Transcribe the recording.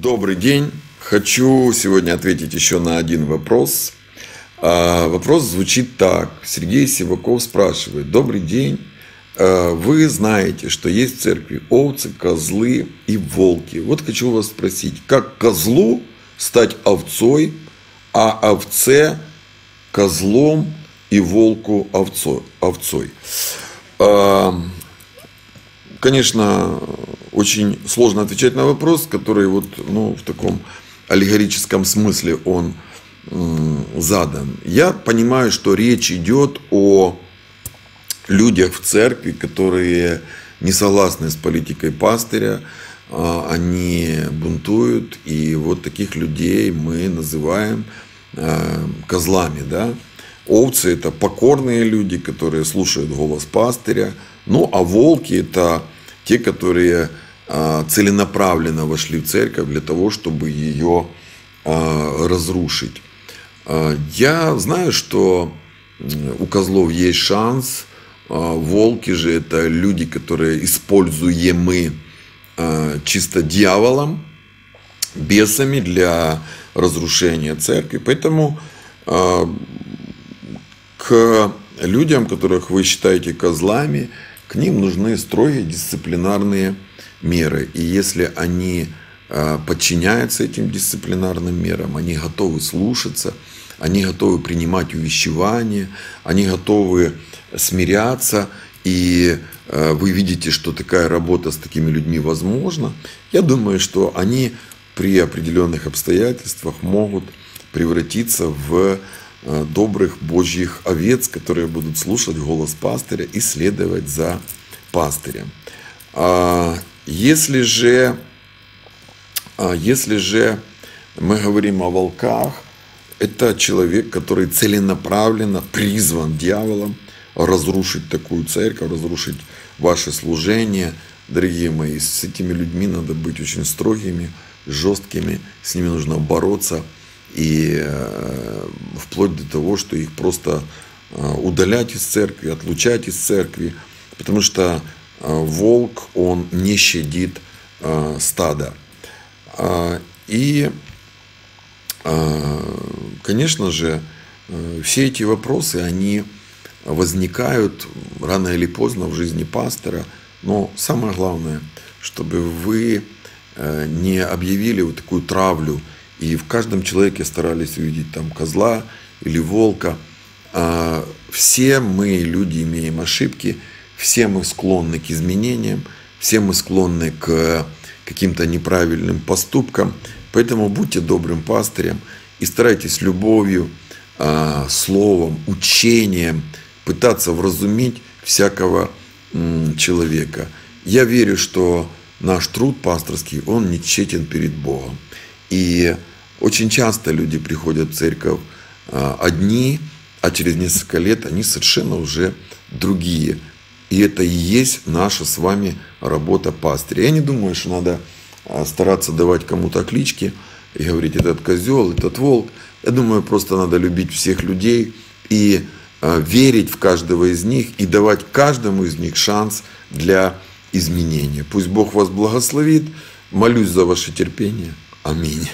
Добрый день. Хочу сегодня ответить еще на один вопрос. А, вопрос звучит так. Сергей Сиваков спрашивает. Добрый день. А, вы знаете, что есть в церкви овцы, козлы и волки. Вот хочу вас спросить, как козлу стать овцой, а овце козлом и волку овцой? А, конечно, очень сложно отвечать на вопрос, который вот, ну, в таком аллегорическом смысле он задан. Я понимаю, что речь идет о людях в церкви, которые не согласны с политикой пастыря, а, они бунтуют, и вот таких людей мы называем а, козлами, да. Овцы – это покорные люди, которые слушают голос пастыря, ну а волки – это те, которые целенаправленно вошли в церковь для того, чтобы ее а, разрушить. А, я знаю, что у козлов есть шанс. Волки же это люди, которые используемы чисто дьяволом, бесами для разрушения церкви. Поэтому к людям, которых вы считаете козлами, к ним нужны строгие дисциплинарные меры. И если они а, подчиняются этим дисциплинарным мерам, они готовы слушаться, они готовы принимать увещевания, они готовы смиряться, и а, вы видите, что такая работа с такими людьми возможна, я думаю, что они при определенных обстоятельствах могут превратиться в добрых божьих овец, которые будут слушать голос пастыря и следовать за пастырем. Если же, а, если же мы говорим о волках, это человек, который целенаправленно призван дьяволом разрушить такую церковь, разрушить ваше служение. Дорогие мои, с этими людьми надо быть очень строгими, жесткими, с ними нужно бороться. И э, вплоть до того, что их просто э, удалять из церкви, отлучать из церкви. Потому что Э, волк, он не щадит стада. И, конечно же, все эти вопросы, они возникают рано или поздно в жизни пастора. Но самое главное, чтобы вы не объявили вот такую травлю и в каждом человеке старались увидеть там козла или волка. А, все мы, люди, имеем ошибки – все мы склонны к изменениям, все мы склонны к каким-то неправильным поступкам. Поэтому будьте добрым пастырем и старайтесь любовью, а, словом, учением пытаться вразумить всякого человека. Я верю, что наш труд пасторский, он не тщетен перед Богом. И очень часто люди приходят в церковь а, одни, а через несколько лет они совершенно уже другие. И это и есть наша с вами работа пастыря. Я не думаю, что надо а, стараться давать кому-то клички и говорить, этот козел, этот волк. Я думаю, просто надо любить всех людей и а, верить в каждого из них и давать каждому из них шанс для изменения. Пусть Бог вас благословит. Молюсь за ваше терпение. Аминь.